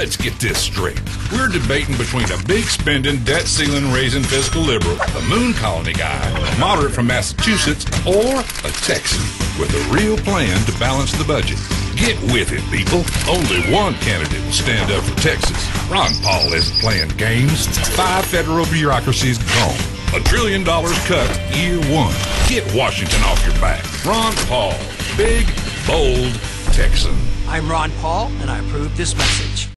Let's get this straight. We're debating between a big spending, debt ceiling raising fiscal liberal, a moon colony guy, a moderate from Massachusetts, or a Texan with a real plan to balance the budget. Get with it, people. Only one candidate will stand up for Texas. Ron Paul isn't playing games. Five federal bureaucracies gone. A trillion dollars cut year one. Get Washington off your back. Ron Paul. Big, bold Texan. I'm Ron Paul, and I approve this message.